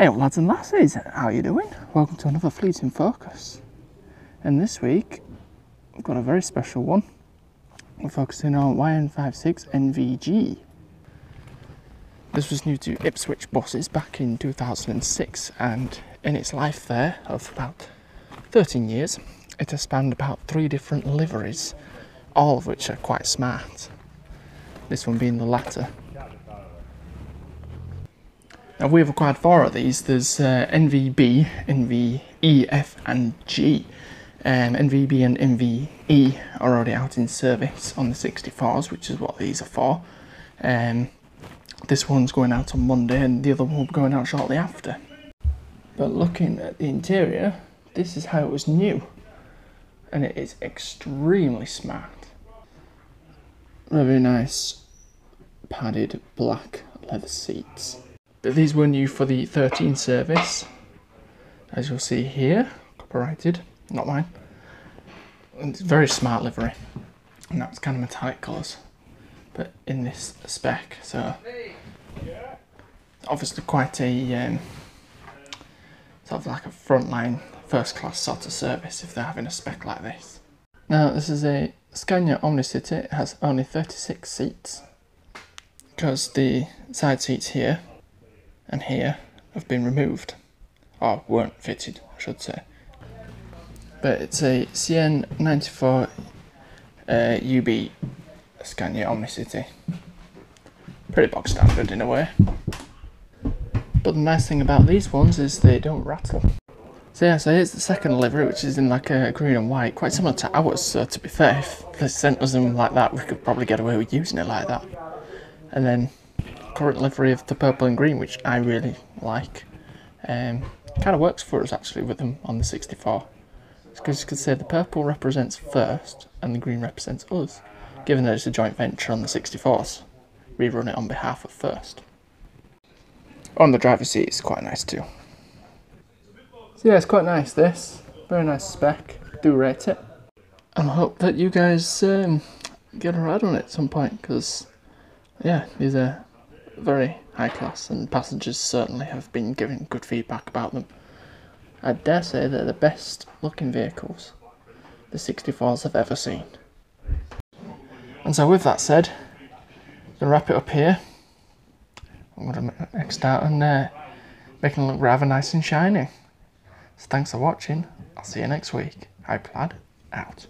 Hey lads and lasses, how are you doing? Welcome to another Fleet in Focus. And this week, we've got a very special one. We're focusing on YN56 NVG. This was new to Ipswich buses back in 2006 and in its life there of about 13 years, it has spanned about three different liveries, all of which are quite smart. This one being the latter. Now we've acquired four of these. There's uh, NVB, NVE, F and G. Um, NVB and NVE are already out in service on the 64s, which is what these are for. Um, this one's going out on Monday and the other one will be going out shortly after. But looking at the interior, this is how it was new. And it is extremely smart. Very nice padded black leather seats. But these were new for the 13 service, as you'll see here, copyrighted, not mine. And it's very smart livery, and that's kind of metallic colours, but in this spec, so obviously quite a um, sort of like a frontline first class sort of service if they're having a spec like this. Now this is a Scania Omnicity, it has only 36 seats because the side seats here and here have been removed, or weren't fitted, I should say. But it's a CN94 uh, UB Scania Omnicity. Pretty box standard in a way. But the nice thing about these ones is they don't rattle. So yeah, so here's the second livery, which is in like a green and white, quite similar to ours, so to be fair, if they sent us them like that, we could probably get away with using it like that. And then current livery of the purple and green, which I really like. Um, kind of works for us actually with them on the 64. Because you could say the purple represents first and the green represents us, given that it's a joint venture on the 64s. We run it on behalf of first. On the driver's seat, it's quite nice too. So yeah, it's quite nice this. Very nice spec. Do rate it. And I hope that you guys um, get a ride on it at some point, because yeah, these are very high class, and passengers certainly have been giving good feedback about them. I dare say they're the best looking vehicles the 64s have ever seen. And so, with that said, I'm going to wrap it up here. I'm going to next out and uh, make it look rather nice and shiny. So, thanks for watching. I'll see you next week. Hype Lad out.